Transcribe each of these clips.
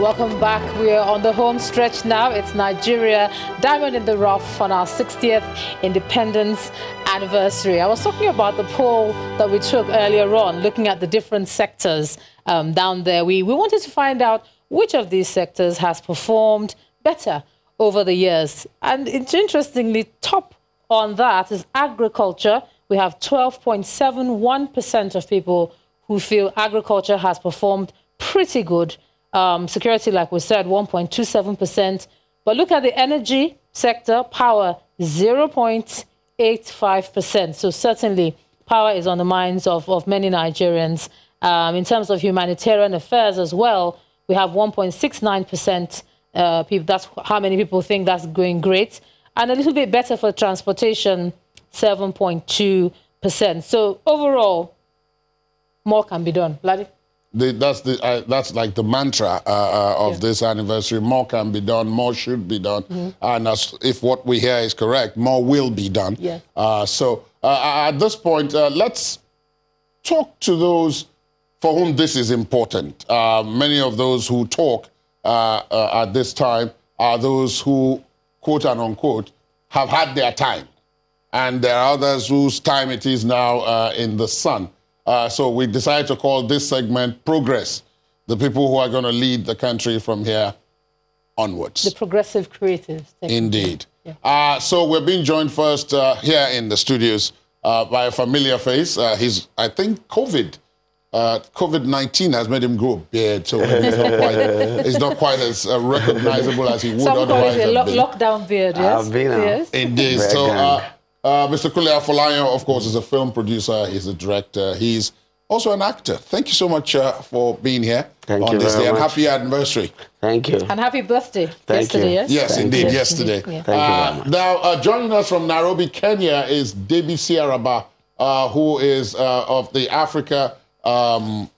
Welcome back. We are on the home stretch now. It's Nigeria, diamond in the rough on our 60th independence anniversary. I was talking about the poll that we took earlier on, looking at the different sectors um, down there. We, we wanted to find out which of these sectors has performed better over the years. And interestingly, top on that is agriculture. We have 12.71% of people who feel agriculture has performed pretty good. Um, security, like we said, 1.27%. But look at the energy sector, power, 0.85%. So certainly power is on the minds of, of many Nigerians. Um, in terms of humanitarian affairs as well, we have 1.69% uh, people. That's how many people think that's going great. And a little bit better for transportation, 7.2%. So overall, more can be done. Ladi? The, that's the uh, that's like the mantra uh, uh, of yeah. this anniversary. More can be done. More should be done. Mm -hmm. And as, if what we hear is correct, more will be done. Yeah. Uh, so uh, at this point, uh, let's talk to those for whom this is important. many of those who talk at this time are those who, quote and unquote, have had their time, and there are others whose time it is now in the sun. Uh, so we decided to call this segment Progress, the people who are going to lead the country from here onwards. The progressive creatives. Indeed. Yeah. Uh, so we're being joined first uh, here in the studios uh, by a familiar face. Uh, he's, I think, COVID. Uh, COVID-19 has made him grow a beard, so he's not quite, he's not quite as recognizable as he would Some otherwise call it a lo lockdown beard, yes? I've been yes. Indeed. So uh, Mr. Kunle Afolayan, of course, is a film producer. He's a director. He's also an actor. Thank you so much uh, for being here Thank on this day. And happy anniversary. Thank you. And happy birthday Thank yesterday, you. yes? Yes, Thank indeed, you. yesterday. Yeah. Thank you very Uh, much. now, uh, joining us from Nairobi, Kenya is Debisi Araba, uh, who is uh, of the Africa um,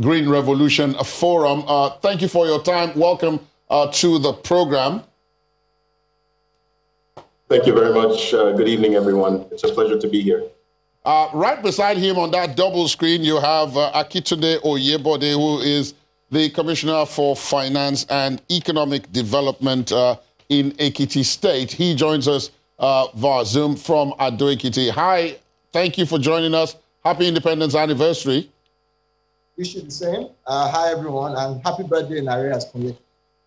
Green Revolution Forum. Uh, thank you for your time. Welcome uh, to the program. Thank you very much. Uh, good evening, everyone. It's a pleasure to be here. Uh, right beside him on that double screen, you have uh, Akintunde Oyebode, who is the Commissioner for Finance and Economic Development uh, in Ekiti State. He joins us uh, via Zoom from Ado Ekiti. Hi, thank you for joining us. Happy Independence Anniversary. Wish you the same. Uh, hi, everyone, and happy birthday, Narias Kumi.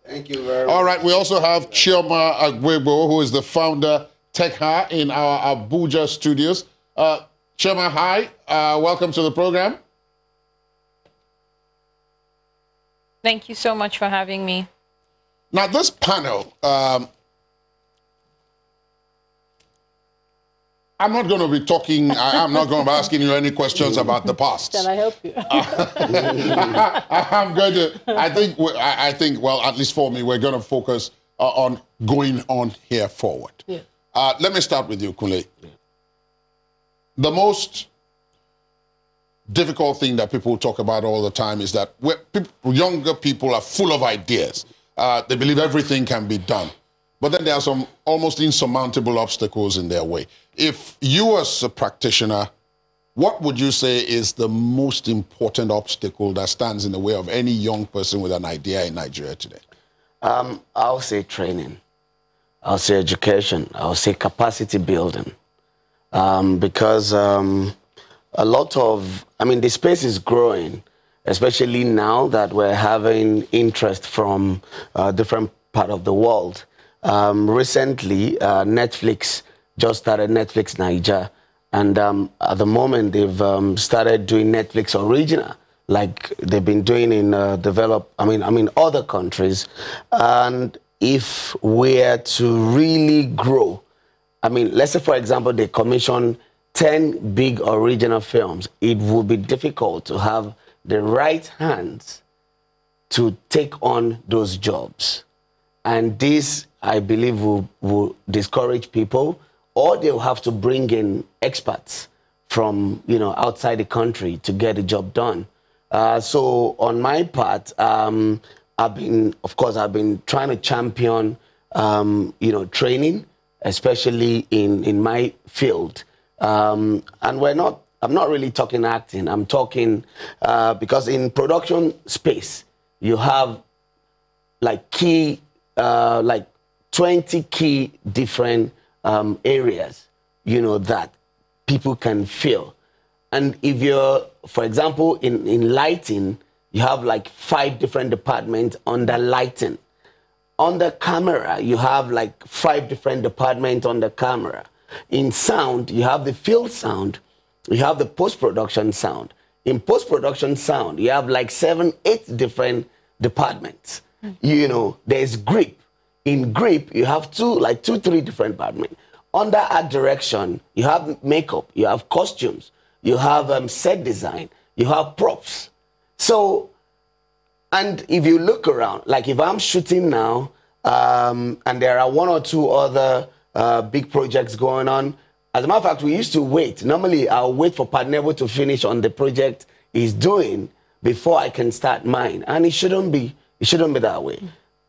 Thank you very much. All right, we also have Chioma Agwuegbo, who is the founder TechHer in our Abuja studios. Uh, Chioma, hi. Uh, welcome to the program. Thank you so much for having me. Now, this panel, um, I'm not going to be talking, I, am not going to be asking you any questions about the past. Can I help you? I, am going to, I think, I, I, think, well, at least for me, we're going to focus uh, on going on here forward. Yeah. Uh, let me start with you, Kunle. Yeah. The most difficult thing that people talk about all the time is that people, younger people are full of ideas. Uh, they believe everything can be done. But then there are some almost insurmountable obstacles in their way. If you, as a practitioner, what would you say is the most important obstacle that stands in the way of any young person with an idea in Nigeria today? Um, I'll say training. I'll say education. I'll say capacity building. Um, because um, a lot of, I mean, the space is growing, especially now that we're having interest from uh, different part of the world. Um, recently, uh, Netflix just started Netflix Naija, and um, at the moment they've um, started doing Netflix original, like they've been doing in uh, developed, I mean, I mean other countries. And if we're to really grow, I mean, let's say for example they commission 10 big original films, it would be difficult to have the right hands to take on those jobs. And this I believe will, will discourage people, or they'll have to bring in experts from you know outside the country to get the job done. Uh, so on my part, um, I've been, of course, I've been trying to champion um, you know training, especially in in my field. Um, and we're not. I'm not really talking acting. I'm talking uh, because in production space, you have like key, uh, like 20 key different um, areas, you know, that people can feel. And if you're, for example, in, in lighting, you have like five different departments under lighting. On the camera, you have like five different departments on the camera. In sound, you have the field sound, you have the post-production sound. In post-production sound, you have like seven, eight different departments. Mm. You know, there's grip. In grip, you have two, like two, three different departments. Under art direction, you have makeup, you have costumes, you have um, set design, you have props. So, and if you look around, like if I'm shooting now, um, and there are one or two other uh, big projects going on, as a matter of fact, we used to wait. Normally, I'll wait for Partnerable to finish on the project he's doing before I can start mine. And it shouldn't be. It shouldn't be that way.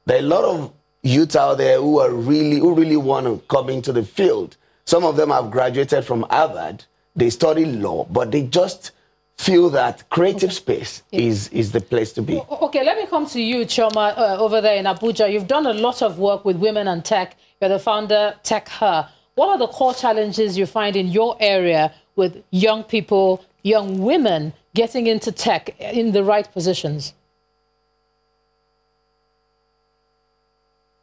There are a lot of youth out there who are really who really want to come into the field. Some of them have graduated from Harvard. They study law, but they just feel that creative space yeah. is, is the place to be. Okay, let me come to you, Chioma, uh, over there in Abuja. You've done a lot of work with women and tech. You're the founder, TechHer. What are the core challenges you find in your area with young people, young women getting into tech in the right positions?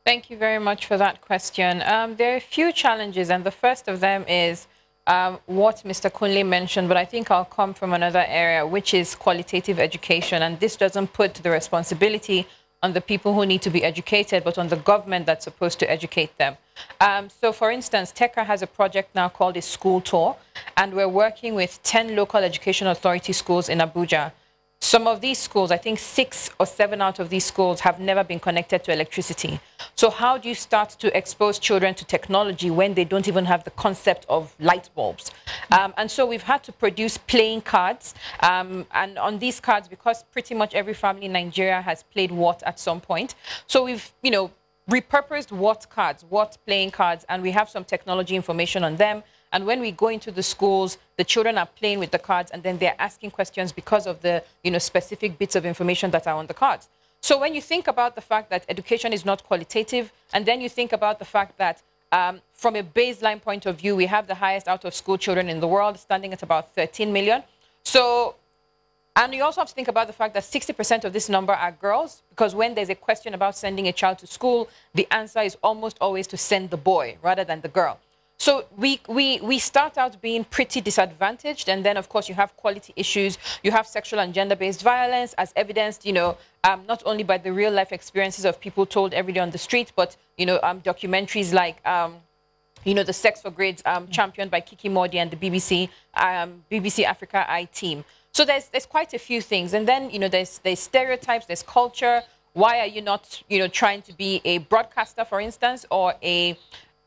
Thank you very much for that question. Um, there are a few challenges, and the first of them is um, what Mr. Kunle mentioned, but I think I'll come from another area, which is qualitative education. And this doesn't put the responsibility on the people who need to be educated, but on the government that's supposed to educate them. Um, so, for instance, TechHer has a project now called a school tour, and we're working with 10 local education authority schools in Abuja some of these schools, I think six or seven out of these schools have never been connected to electricity. So how do you start to expose children to technology when they don't even have the concept of light bulbs? Um, and so we've had to produce playing cards. Um, and on these cards, because pretty much every family in Nigeria has played what at some point. So we've, you know, repurposed what cards, what playing cards, and we have some technology information on them. And when we go into the schools, the children are playing with the cards and then they're asking questions because of the you know, specific bits of information that are on the cards. So when you think about the fact that education is not qualitative, and then you think about the fact that um, from a baseline point of view, we have the highest out of school children in the world, standing at about 13 million. So, and you also have to think about the fact that 60% of this number are girls, because when there's a question about sending a child to school, the answer is almost always to send the boy rather than the girl. So we, we, we start out being pretty disadvantaged, and then, of course, you have quality issues. You have sexual and gender-based violence, as evidenced, you know, um, not only by the real-life experiences of people told every day on the street, but, you know, um, documentaries like, um, you know, the Sex for Grades um, championed by Kiki Mordi and the BBC, um, BBC Africa Eye team. So there's, there's quite a few things. And then, you know, there's, there's stereotypes, there's culture. Why are you not, you know, trying to be a broadcaster, for instance, or a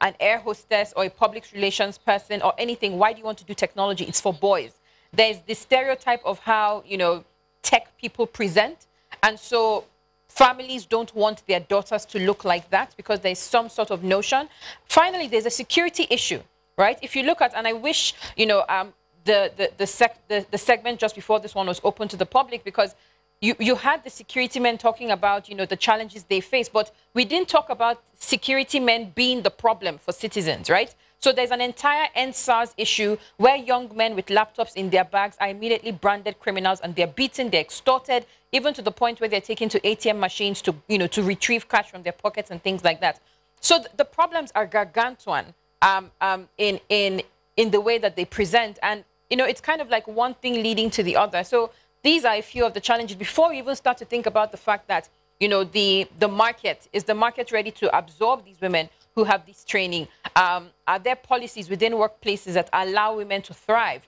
an air hostess or a public relations person or anything, why do you want to do technology? It's for boys. There's this stereotype of how, you know, tech people present. And so families don't want their daughters to look like that because there's some sort of notion. Finally, there's a security issue, right? If you look at, and I wish, you know, um, the, the, the, sec, the, the segment just before this one was open to the public because you, you had the security men talking about, you know, the challenges they face, but we didn't talk about security men being the problem for citizens, right? So there's an entire EndSARS issue where young men with laptops in their bags are immediately branded criminals and they're beaten, they're extorted, even to the point where they're taken to ATM machines to, you know, to retrieve cash from their pockets and things like that. So th the problems are gargantuan um, um, in, in, in the way that they present. And, you know, it's kind of like one thing leading to the other. So these are a few of the challenges before we even start to think about the fact that, you know, the, the market, is the market ready to absorb these women who have this training? Um, are there policies within workplaces that allow women to thrive?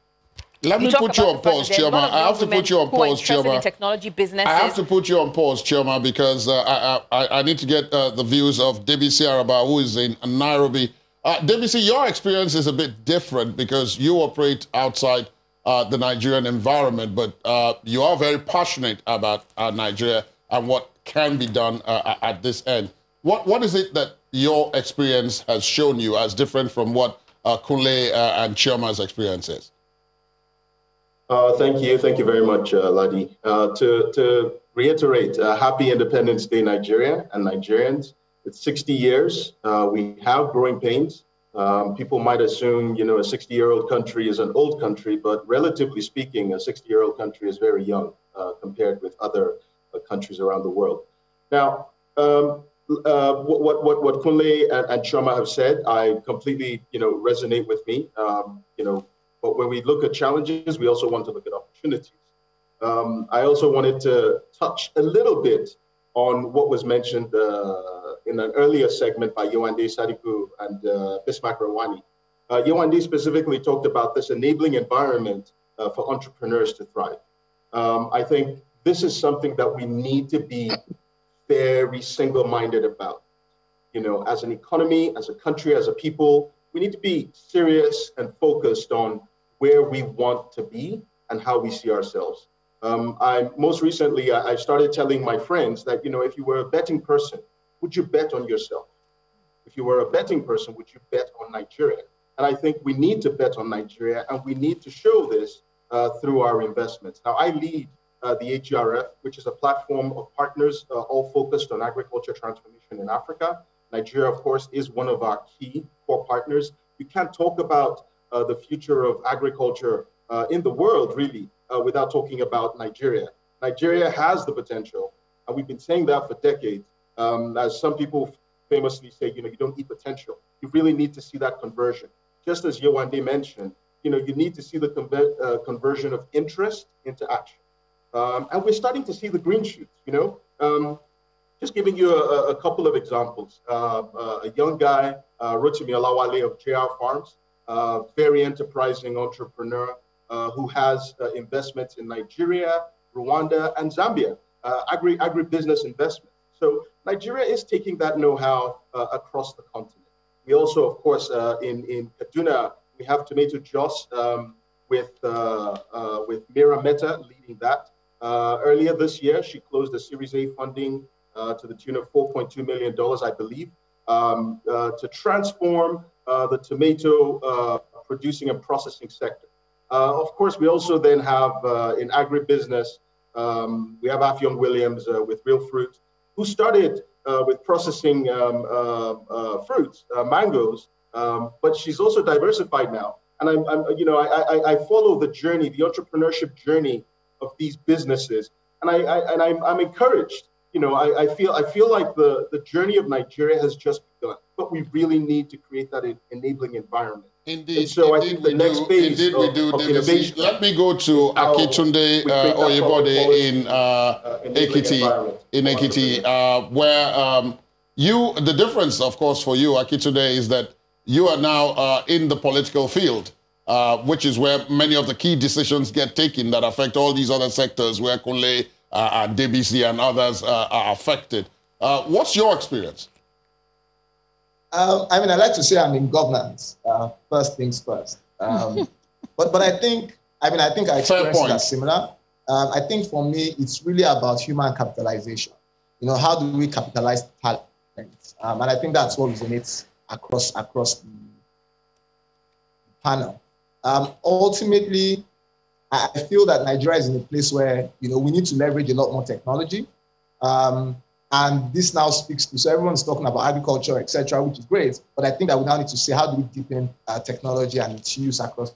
Let me put you on pause, Chioma. I have to put you on pause, Chioma. technology businesses. I have to put you on pause, Chioma, because uh, I, I, I, need to get uh, the views of Debisi Araba, who is in Nairobi. Uh, Debisi, your experience is a bit different because you operate outside uh, the Nigerian environment, but uh, you are very passionate about uh, Nigeria and what can be done uh, at this end. What What is it that your experience has shown you as different from what uh, Kunle uh, and Chioma's experience is? thank you. Thank you very much, Ladi. to, to reiterate, happy Independence Day, Nigeria and Nigerians. It's 60 years. We have growing pains. Um, people might assume, you know, a 60-year-old country is an old country, but relatively speaking, a 60-year-old country is very young uh, compared with other uh, countries around the world. Now, um, uh, what what what Kunle and, and Chioma have said, I completely, you know, resonate with me. Um, you know, but when we look at challenges, we also want to look at opportunities. Um, I also wanted to touch a little bit on what was mentioned uh, in an earlier segment by Yewande Sadiku and uh, Bismarck Rewane. Uh, specifically talked about this enabling environment uh, for entrepreneurs to thrive. Um, I think this is something that we need to be very single-minded about. You know, as an economy, as a country, as a people, we need to be serious and focused on where we want to be and how we see ourselves. Um, I most recently I, I started telling my friends that you know if you were a betting person, would you bet on yourself? If you were a betting person, would you bet on Nigeria? And I think we need to bet on Nigeria, and we need to show this uh, through our investments. Now, I lead uh, the AGRF, which is a platform of partners uh, all focused on agriculture transformation in Africa. Nigeria, of course, is one of our key core partners. We can't talk about uh, the future of agriculture uh, in the world, really, uh, without talking about Nigeria. Nigeria has the potential, and we've been saying that for decades. Um, as some people famously say, you know, you don't need potential. You really need to see that conversion. Just as Yewande mentioned, you know, you need to see the conver- uh, conversion of interest into action. Um, and we're starting to see the green shoots, you know. Um, just giving you a, a couple of examples. Uh, uh, a young guy, uh, Rotimi Olawale of JR Farms, uh, very enterprising entrepreneur who has uh, investments in Nigeria, Rwanda, and Zambia, uh, agri agribusiness investment. So Nigeria is taking that know-how uh, across the continent. We also, of course, in, in Kaduna, we have Tomato Jos um, with, with Mira Mehta leading that. earlier this year, she closed a Series A funding uh, to the tune of $4.2 million, I believe, um, uh, to transform uh, the tomato producing and processing sector. Uh, of course, we also then have uh, in agribusiness, um, we have Affiong Williams uh, with ReelFruit, who started with processing um, fruits, mangoes, um, but she's also diversified now. And I'm, I'm you know, I, I, I, follow the journey, the entrepreneurship journey of these businesses, and I, I and I'm, I'm encouraged. You know, I, I feel I feel like the the journey of Nigeria has just begun, but we really need to create that enabling environment. Indeed, and so indeed I think the next do. phase indeed of, we do. Of innovation, Let me go to Akintunde uh, Oyebode in uh, uh, Ekiti, in Ekiti, uh, where um, you, the difference, of course, for you, Akintunde, is that you are now uh, in the political field, uh, which is where many of the key decisions get taken that affect all these other sectors where Kunle, uh, Debisi, and others are affected. what's your experience? Um, I mean, I like to say I'm in governance. Uh, first things first. Um, but but I think I mean I think I experienced that similar. Um, I think for me it's really about human capitalization. You know, how do we capitalize talent? Um, and I think that's what resonates across across the panel. Um, ultimately, I feel that Nigeria is in a place where you know we need to leverage a lot more technology. Um, and this now speaks to, so everyone's talking about agriculture, etc., which is great. But I think that we now need to see how do we deepen uh, technology and its use across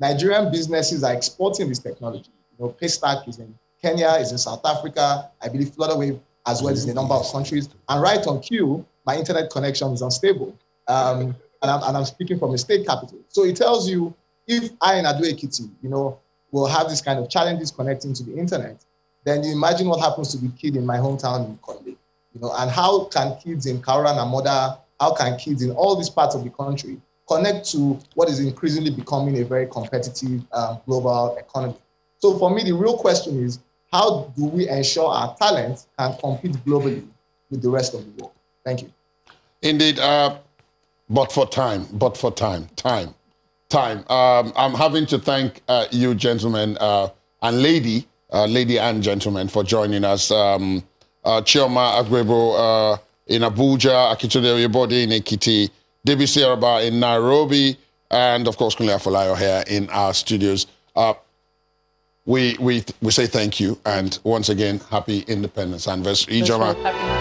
Nigerian businesses are exporting this technology. You know, Paystack is in Kenya, is in South Africa. I believe Flutterwave as well is in a number of countries. And right on cue, my internet connection is unstable. Um, and, I'm, and I'm speaking from a state capital. So it tells you if I in Ado Ekiti, you know, will have this kind of challenges connecting to the internet, then you imagine what happens to the kid in my hometown in Konde. You know, and how can kids in Kaura Namoda, how can kids in all these parts of the country connect to what is increasingly becoming a very competitive um, global economy? So for me, the real question is, how do we ensure our talent can compete globally with the rest of the world? Thank you. Indeed, uh, but for time, but for time, time, time. Um, I'm having to thank uh, you, gentlemen uh, and lady, uh, lady and gentlemen, for joining us. Um, uh, Chioma Agwuegbo uh, in Abuja, Akintunde Oyebode in Ekiti, Debisi Araba in Nairobi, and of course, Kunle Afolayan here in our studios. Uh, we, we, we say thank you. And once again, happy independence anniversary. Ijoma,